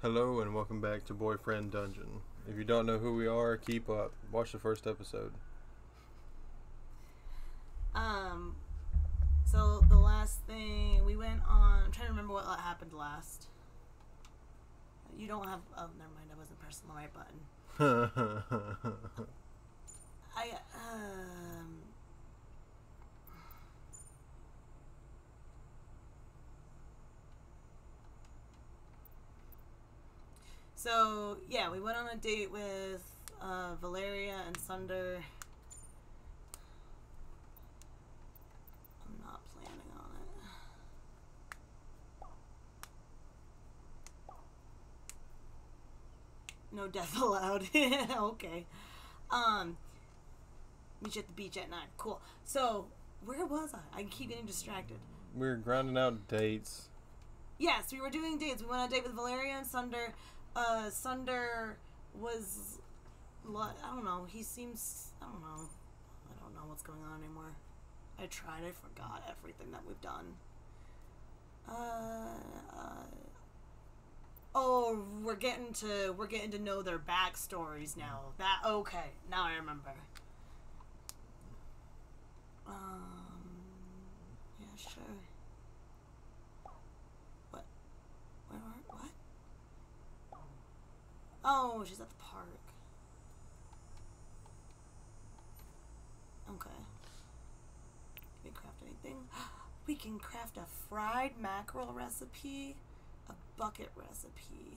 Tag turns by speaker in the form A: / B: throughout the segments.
A: Hello and welcome back to Boyfriend Dungeon. If you don't know who we are, keep up. Watch the first episode.
B: Um, so the last thing we went on, I'm trying to remember what happened last. You don't have. Oh, never mind. I wasn't pressing the right button. I um. So yeah, we went on a date with uh, Valeria and Sunder. I'm not planning on it. No death allowed. okay. Um, meet you at the beach at nine. Cool. So where was I? I keep getting distracted.
A: We were grinding out dates.
B: Yes, we were doing dates. We went on a date with Valeria and Sunder. Uh, Sunder was, I don't know. He seems, I don't know. I don't know what's going on anymore. I tried. I forgot everything that we've done. Uh, uh, oh, we're getting to we're getting to know their backstories now. That okay? Now I remember. Um, yeah, sure. What? Where are what? Oh, she's at the park. Okay. Can we craft anything? We can craft a fried mackerel recipe, a bucket recipe.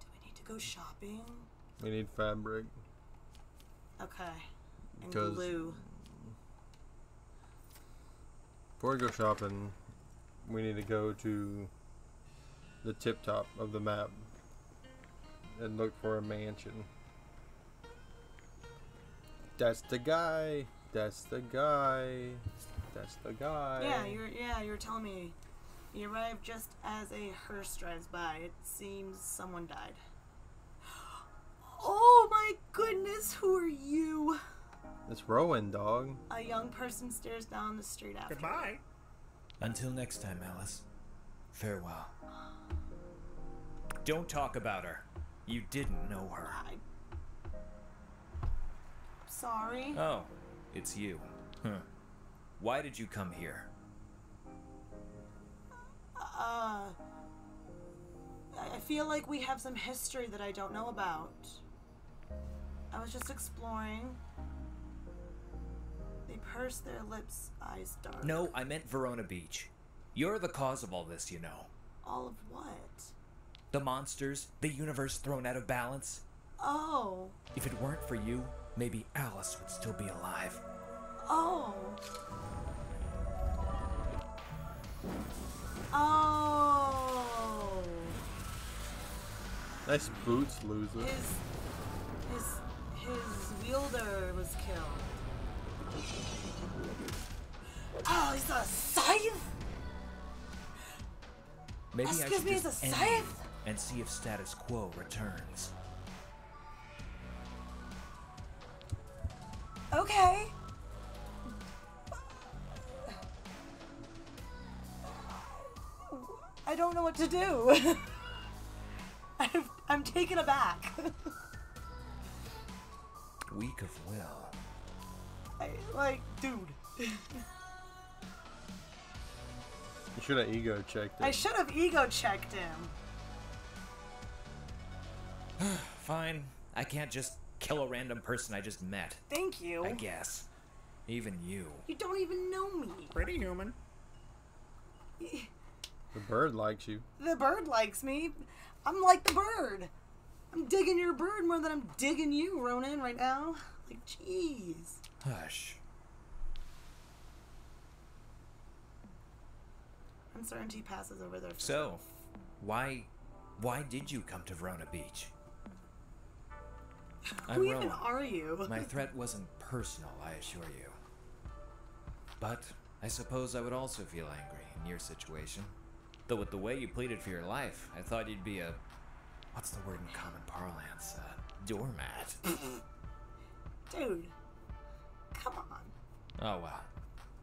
B: Do we need to go shopping?
A: We need fabric.
B: Okay. And glue.
A: Before we go shopping, we need to go to the tip top of the map and look for a mansion. That's the guy. That's the guy. That's the guy.
B: Yeah, you're yeah, you were telling me. You arrived just as a hearse drives by. It seems someone died. Oh my goodness, who are you?
A: It's Rowan, dog.
B: A young person stares down the street after.
C: Goodbye.
D: Until next time, Alice. Farewell. Don't talk about her. You didn't know her.
B: I... Sorry.
D: Oh, it's you. Huh. Why did you come here?
B: Uh, I I feel like we have some history that I don't know about. I was just exploring. They purse their lips, eyes dark.
D: No, I meant Verona Beach. You're the cause of all this, you know.
B: All of what?
D: The monsters, the universe thrown out of balance.
B: Oh.
D: If it weren't for you, maybe Alice would still be alive.
B: Oh. Oh.
A: Nice boots, loser.
B: His his his wielder was killed. Oh, he's a scythe?
D: Maybe I
B: Excuse
D: should
B: me,
D: just
B: it's a
D: end
B: scythe?
D: You and see if status quo returns.
B: Okay. I don't know what to do. I'm, I'm taken aback.
D: Weak of will.
B: I, like, dude.
A: You should have ego checked it.
B: I should have ego checked him.
D: Fine. I can't just kill a random person I just met.
B: Thank you.
D: I guess. Even you.
B: You don't even know me.
C: Pretty human.
A: the bird likes you.
B: The bird likes me. I'm like the bird. I'm digging your bird more than I'm digging you, Ronan, right now. Like, jeez.
D: Hush.
B: Uncertainty passes over their face.
D: So, why why did you come to Verona Beach? I'm
B: Who even are you?
D: My threat wasn't personal, I assure you. But I suppose I would also feel angry in your situation. Though with the way you pleaded for your life, I thought you'd be a what's the word in common parlance? A doormat.
B: Dude, come on.
D: oh well.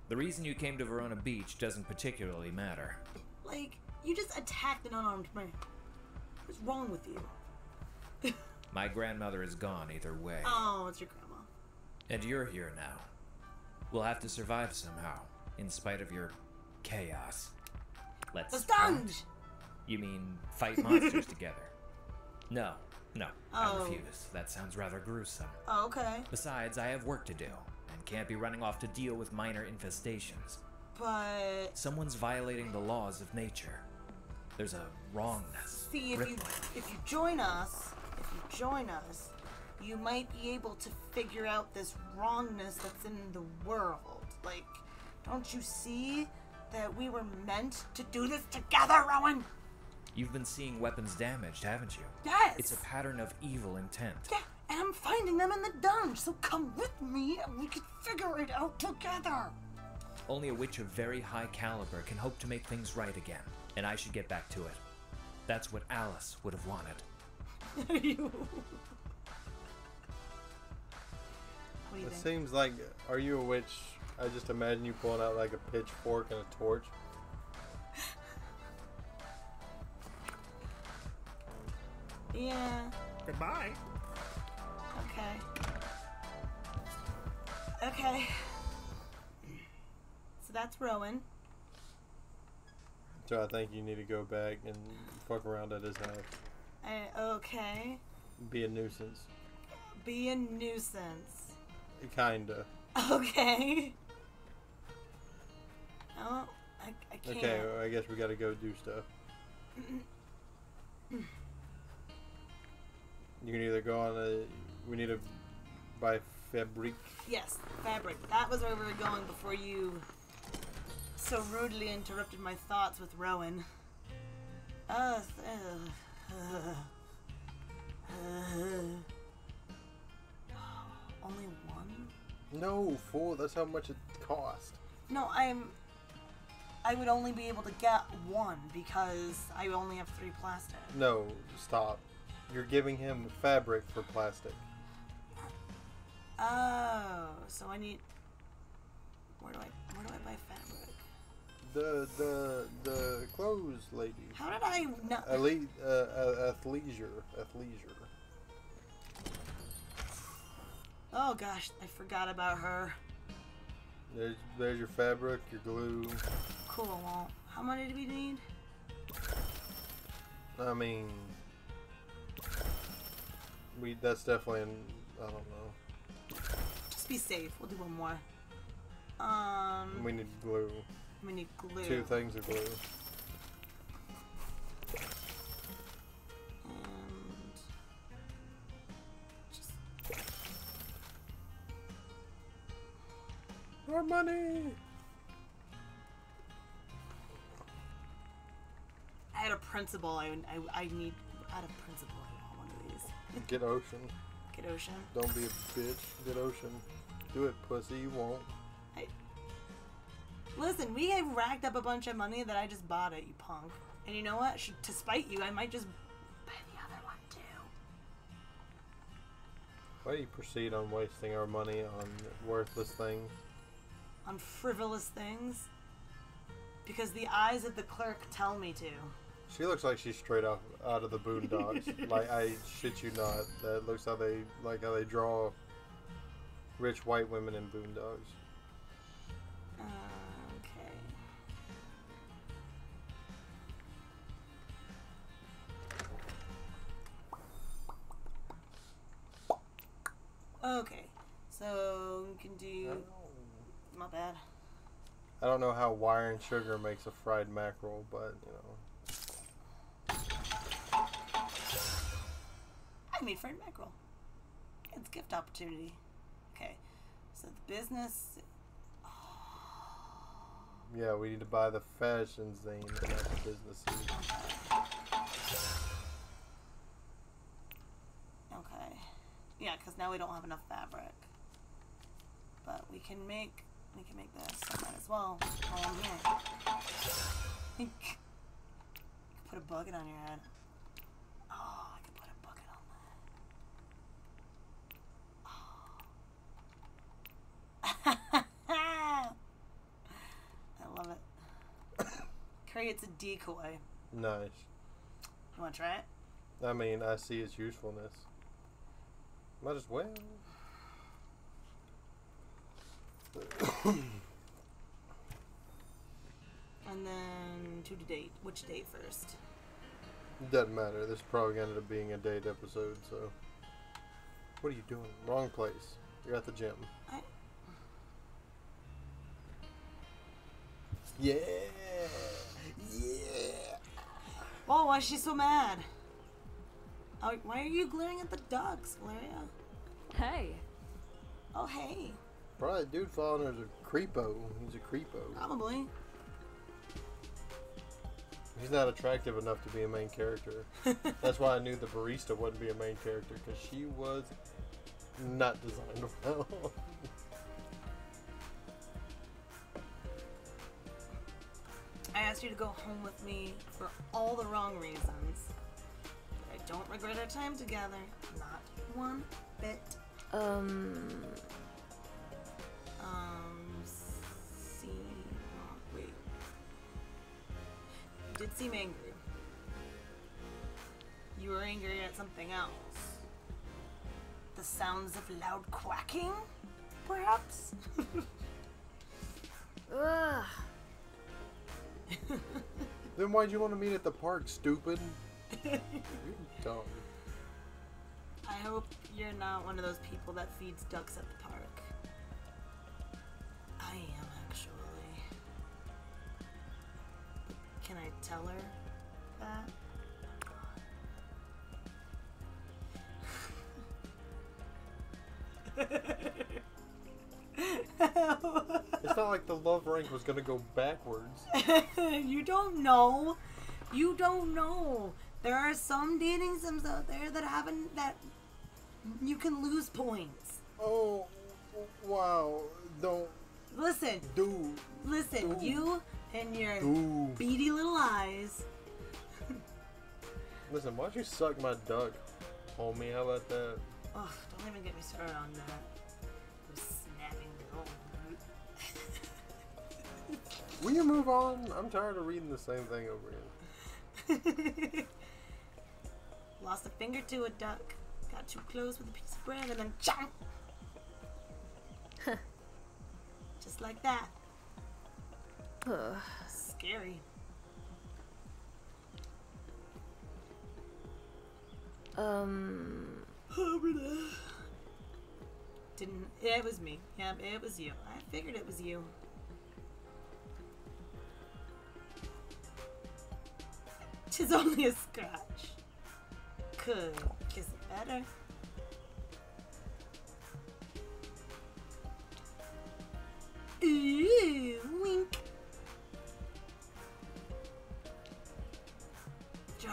D: The reason you came to Verona Beach doesn't particularly matter.
B: Like, you just attacked an unarmed man. What's wrong with you?
D: My grandmother is gone either way.
B: Oh, it's your grandma.
D: And you're here now. We'll have to survive somehow, in spite of your chaos. Let's.
B: Sponge!
D: You mean fight monsters together? No, no, I
B: Oh.
D: refuse. That sounds rather gruesome.
B: Oh, okay.
D: Besides, I have work to do, and can't be running off to deal with minor infestations.
B: But
D: Someone's violating the laws of nature. There's a wrongness.
B: see if you if you join us, join us, you might be able to figure out this wrongness that's in the world. Like, don't you see that we were meant to do this together, Rowan?
D: You've been seeing weapons damaged, haven't you?
B: Yes.
D: It's a pattern of evil intent.
B: Yeah, and I'm finding them in the dungeon. So come with me, and we can figure it out together.
D: Only a witch of very high caliber can hope to make things right again, and I should get back to it. That's what Alice would have wanted.
B: You. What do you
A: It
B: think?
A: seems like, are you a witch? I just imagine you pulling out like a pitchfork and a torch.
B: Yeah.
C: Goodbye.
B: Okay. Okay. So that's Rowan.
A: So I think you need to go back and fuck around at his house.
B: I, okay.
A: Be a nuisance.
B: Be a nuisance.
A: Kinda.
B: Okay. Oh, I, I can't.
A: Okay, well, I guess we gotta go do stuff. You can either go on a. We need to buy fabric.
B: Yes, fabric. That was where we were going before you so rudely interrupted my thoughts with Rowan. Uh, uh. Only one?
A: No, fool. That's how much it cost.
B: No, I'm. I would only be able to get one because I only have three plastic.
A: No, stop. You're giving him fabric for plastic.
B: Oh, so I need. Where do I? Where do I buy fabric?
A: The the the clothes lady.
B: How did I not?
A: Elite, uh, uh, athleisure, athleisure.
B: Oh gosh, I forgot about her.
A: There's there's your fabric, your glue.
B: Cool. Well, how many do we need?
A: I mean, we that's definitely. An, I don't know.
B: Just be safe. We'll do one more. Um,
A: We need glue.
B: We need glue.
A: Two things of glue. More money.
B: I had a principle. I, I, I need. I had a principle. I want one of these.
A: Get ocean.
B: Get ocean.
A: Don't be a bitch. Get ocean. Do it, pussy. You won't.
B: Listen, we have racked up a bunch of money that I just bought it, you punk. And you know what? Sh- to spite you, I might just buy the other one too.
A: Why do you proceed on wasting our money on worthless things?
B: On frivolous things. Because the eyes of the clerk tell me to.
A: She looks like she's straight off out of the Boondocks. like I shit you not. That looks how they like how they draw rich white women in Boondocks.
B: Okay. Can do. My bad.
A: I don't know how wire and sugar makes a fried mackerel, but you know.
B: I made fried mackerel. It's gift opportunity. Okay, so the business.
A: Yeah, we need to buy the fashion zine and not the businesses.
B: Okay. Yeah, because now we don't have enough fabric. But we can make we can make this. I might as well while I'm here. you can put a bucket on your head. Oh, I can put a bucket on that. Oh. Ah. I love it. creates a decoy.
A: Nice.
B: You want to try it?
A: I mean, I see its usefulness. Might as well.
B: And then to the date. Which date first?
A: Doesn't matter. This is probably going to end up being a date episode, so. What are you doing? Wrong place. You're at the gym.
B: I,
A: Yeah! Yeah!
B: oh, why is she so mad? Oh, why are you glaring at the ducks, Valeria?
C: Hey,
B: Oh, hey.
A: Probably the dude following her is a creepo. He's a creepo.
B: Probably.
A: He's not attractive enough to be a main character. That's why I knew the barista wouldn't be a main character because she was not designed well.
B: I asked you to go home with me for all the wrong reasons. I don't regret our time together. Not one bit.
C: Um,
B: did seem angry. You were angry at something else. The sounds of loud quacking? Perhaps?
C: ugh.
A: then why'd you want to meet at the park, stupid? You're dumb.
B: I hope you're not one of those people that feeds ducks at the park. Can I tell her that?
A: It's not like the love rank was gonna go backwards.
B: you don't know. You don't know. There are some dating sims out there that haven't that you can lose points.
A: Oh, wow. Don't
B: Listen,
A: do.
B: listen, you and your
A: Ooh.
B: beady little eyes.
A: Listen, why'd you suck my duck? Homie, how about that?
B: Ugh, don't even get me started on that. Those snapping little
A: Will you move on? I'm tired of reading the same thing over again.
B: Lost a finger to a duck. Got too close with a piece of bread and then chomp. Just like that.
C: Ugh.
B: Scary.
C: Um,
B: Didn't. It was me. Yeah, it was you. I figured it was you. Tis only a scratch. Could kiss it better. Ooh, wink.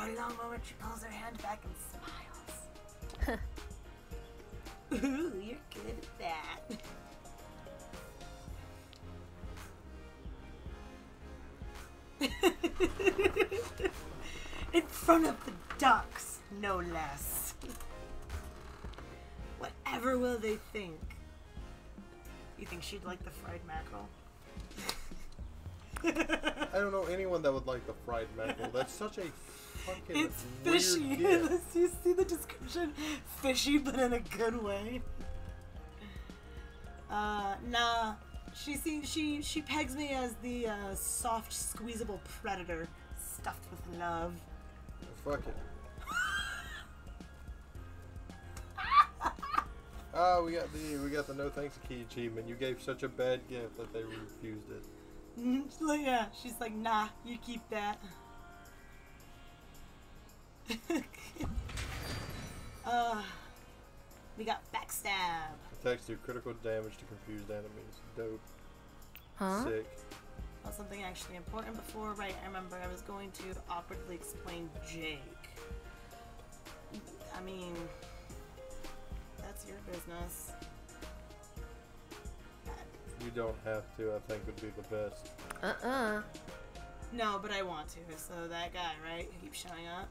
B: After a long moment, she pulls her hand back and smiles. Ooh, you're good at that. In front of the ducks, no less. Whatever will they think? You think she'd like the fried mackerel?
A: I don't know anyone that would like the fried mackerel. That's such a fucking
B: It's fishy. you see the description? Fishy, but in a good way. Uh, nah. She seems she she pegs me as the uh, soft, squeezable predator stuffed with love.
A: Fuck it. Oh, we got the we got the no thanks key achievement. You gave such a bad gift that they refused it.
B: She's like, yeah, she's like, nah, you keep that. uh, we got backstab.
A: Attacks do critical damage to confused enemies. Dope.
C: huh?
A: Sick.
B: Oh, something actually important before, right? I remember I was going to awkwardly explain Jake. I mean, that's your business.
A: You don't have to. I think would be the best.
C: Uh-uh.
B: No, but I want to. So that guy, right, who keeps showing up.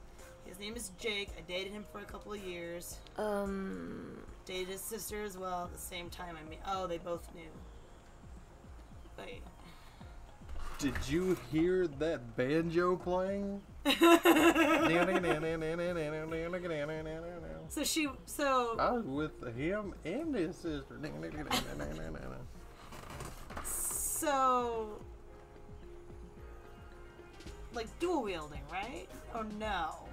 B: His name is Jake. I dated him for a couple of years.
C: Um,
B: Dated his sister as well at the same time. I mean, oh, they both knew. Wait.
A: Did you hear that banjo playing?
B: So she, so
A: I was with him and his sister.
B: So, like dual wielding, right? Oh no?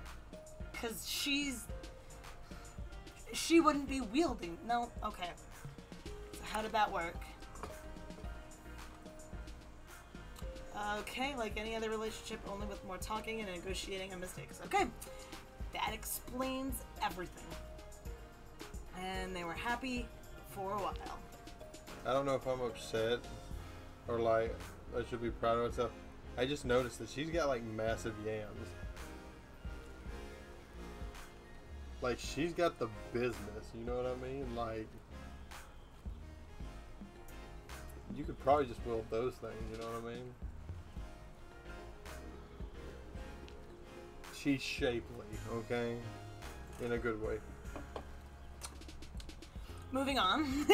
B: Because she's. She wouldn't be wielding. No? Okay. So how did that work? Okay, like any other relationship, only with more talking and negotiating and mistakes. Okay. That explains everything. And they were happy for a while.
A: I don't know if I'm upset or like I should be proud of myself. I just noticed that she's got like massive yams. Like she's got the business, you know what I mean? Like you could probably just build those things, you know what I mean? She's shapely, okay? In a good way.
B: Moving on.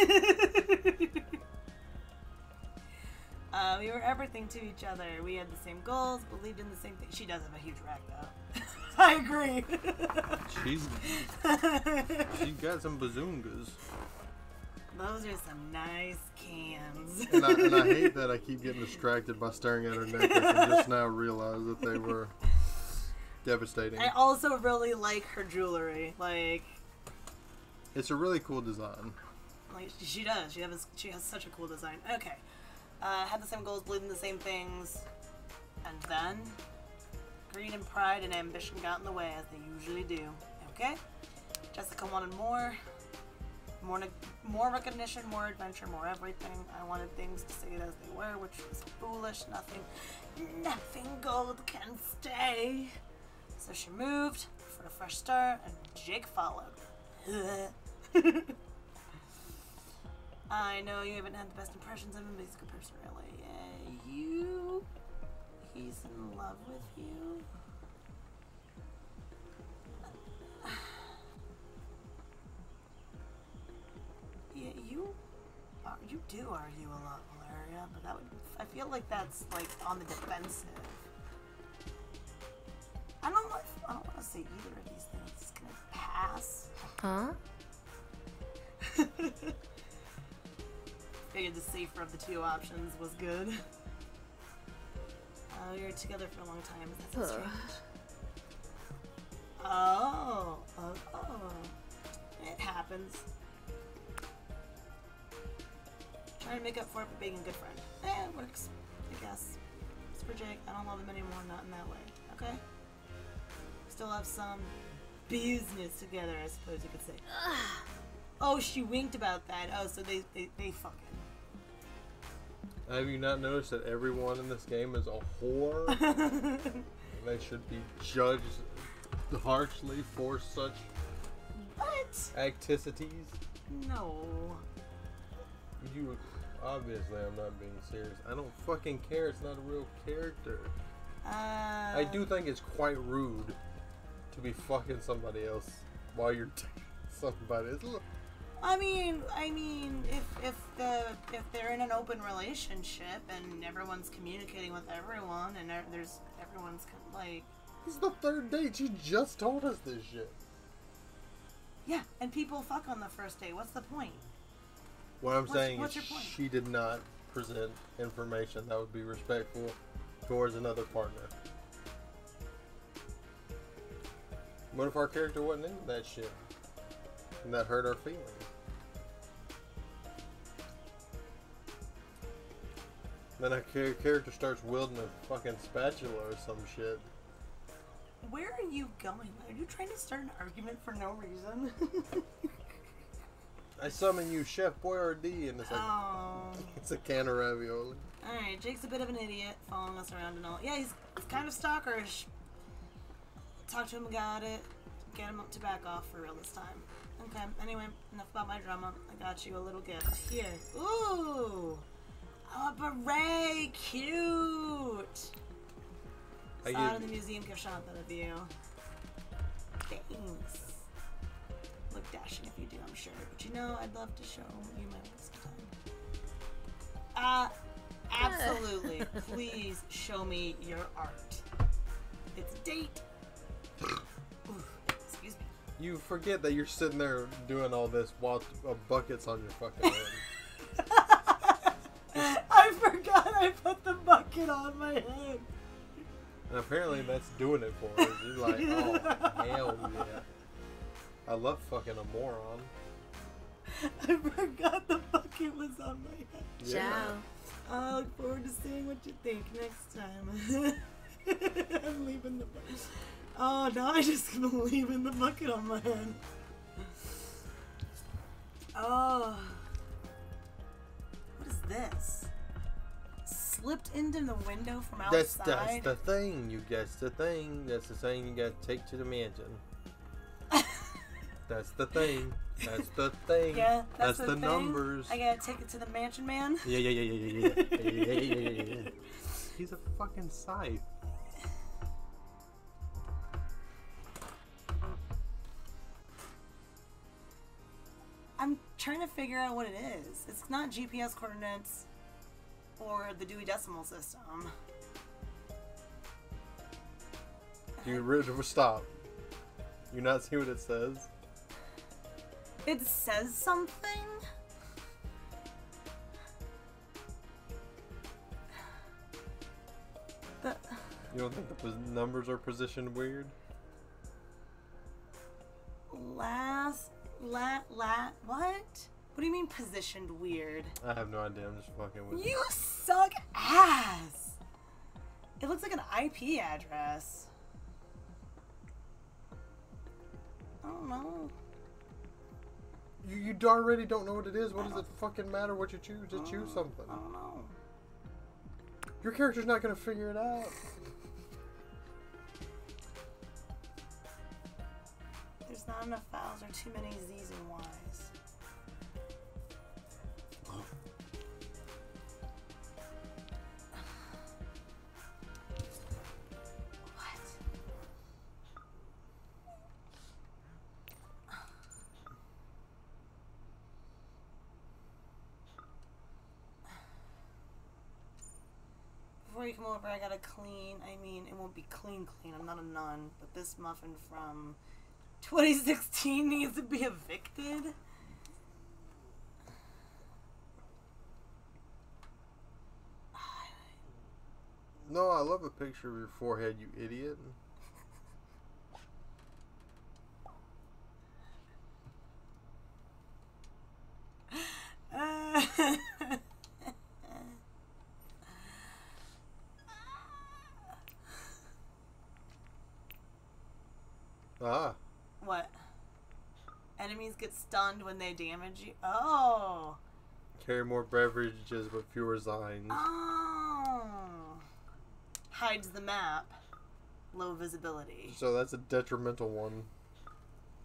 B: uh, we were everything to each other. We had the same goals, believed in the same thing. She does have a huge rack, though. I agree.
A: She's she's got some bazoongas.
B: Those are some nice cans.
A: And I, and I hate that I keep getting distracted by staring at her necklace and just now realize that they were devastating.
B: I also really like her jewelry. Like,
A: It's a really cool design.
B: like she does. She has she has such a cool design. Okay, uh, had the same goals, believed in the same things, and then greed and pride and ambition got in the way, as they usually do. Okay, Jessica wanted more, more, more recognition, more adventure, more everything. I wanted things to stay as they were, which was foolish. Nothing, nothing gold can stay. So she moved for a fresh start, and Jake followed. I know you haven't had the best impressions of him, but he's a good person, really. Yeah, you. He's in love with you. Yeah, you. Are, you do argue a lot, Valeria, but that would. I feel like that's like on the defensive. I don't. want- I don't want to say either of these things is gonna pass.
C: Huh?
B: Figured the safer of the two options was good. We were together for a long time. That's strange. Oh, oh, oh. It happens. Trying to make up for it for being a good friend. Eh, it works. I guess. It's for Jake. I don't love him anymore, not in that way. Okay? Still have some business together, I suppose you could say. Oh, she winked about that. Oh, so they they, they fucking.
A: Have you not noticed that everyone in this game is a whore? they should be judged harshly for such
B: What?
A: acticities.
B: No.
A: You obviously I'm not being serious. I don't fucking care. It's not a real character.
B: Uh,
A: I do think it's quite rude to be fucking somebody else while you're somebody. It's, a-
B: I mean, I mean, if if the if they're in an open relationship and everyone's communicating with everyone and er, there's everyone's kind of like
A: this is the third date. She just told us this shit.
B: yeah, and people fuck on the first date. What's the point?
A: What I'm
B: What's-
A: saying
B: what's
A: is she did not present information that would be respectful towards another partner. What if our character wasn't into that shit? And that hurt our feelings? Then a character starts wielding a fucking spatula or some shit.
B: Where are you going? Are you trying to start an argument for no reason?
A: I summon you, Chef Boyardee, and it's like
B: oh.
A: it's a can of ravioli.
B: Alright, Jake's a bit of an idiot, following us around and all. Yeah, he's, he's kind of stalkerish. Talk to him about it. Get him to back off for real this time. Okay, anyway, enough about my drama. I got you a little gift. Here. Ooh! A beret! Cute!
A: I
B: Saw it in the museum gift shop of you. Thanks. Look dashing if you do, I'm sure. But you know, I'd love to show you my waste of time. Uh, Absolutely. Please show me your art. It's date. Oof, excuse me.
A: You forget that you're sitting there doing all this while a bucket's on your fucking head.
B: the bucket on my head.
A: And apparently that's doing it for us. You're like, oh, hell yeah. I love fucking a moron.
B: I forgot the bucket was on my head.
C: Ciao.
B: I look forward to seeing what you think next time. I'm leaving the bucket. Oh, now I just gonna leaving the bucket on my head. Oh. What is this? Slipped into the window from
A: That's
B: outside.
A: that's the thing. You that's the thing. That's the thing you gotta take to the mansion. That's the thing. That's the thing.
B: yeah,
A: that's,
B: that's,
A: the,
B: thing.
A: numbers.
B: I gotta take it to the mansion man.
A: Yeah, yeah, yeah, yeah, yeah, yeah, yeah, yeah, yeah, yeah, yeah, yeah. He's a fucking scythe.
B: I'm trying to figure out what it is. It's not GPS coordinates or the Dewey Decimal System.
A: You stop? You not see what it says?
B: It says something. The,
A: You don't think the numbers are positioned weird?
B: last, la, la, what? What do you mean positioned weird?
A: I have no idea. I'm just fucking with you.
B: You suck ass. It looks like an IP address. I don't know.
A: You, you already don't know what it is. What does it fucking matter what you choose? Just choose something.
B: I don't know.
A: Your character's not gonna figure it out.
B: There's not enough files or too many Z's and Y's. Before you come over, I gotta clean. I mean, it won't be clean, clean. I'm not a nun, but this muffin from 2016 needs to be evicted.
A: No, I love a picture of your forehead, you idiot. Ah,
B: what? Enemies get stunned when they damage you. Oh.
A: carry more beverages but fewer signs.
B: Oh. Hides the map. Low visibility.
A: So that's a detrimental one.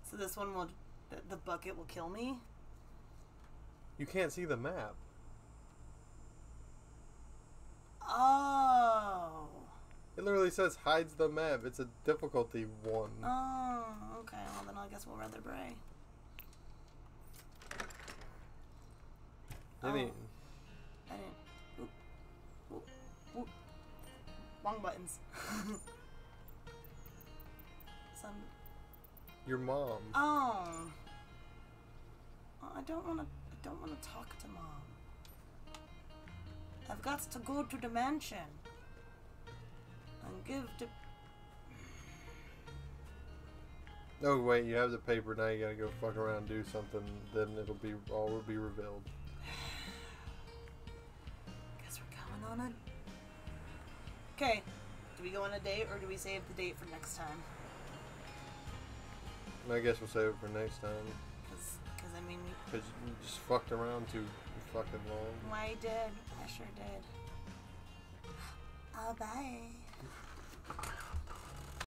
B: So this one will. The, the bucket will kill me?
A: You can't see the map.
B: Oh.
A: It literally says hides the map. It's a difficulty one.
B: Oh, okay. Well, then I guess we'll rather Bray.
A: Any-
B: oh. I didn't. Oop. Oop. Oop. Wrong buttons. Some.
A: Your mom.
B: Oh. I don't want to. I don't want to talk to mom. I've got to go to the mansion give the.
A: Oh wait, you have the paper now. You gotta go fuck around and do something. Then it'll be all will be revealed.
B: Guess we're going on a. Okay. Do we go on a date or do we save the date for next time?
A: I guess we'll save it for next time.
B: Because, I mean,
A: Cause you just fucked around too fucking long.
B: I did. I sure did. Oh, bye.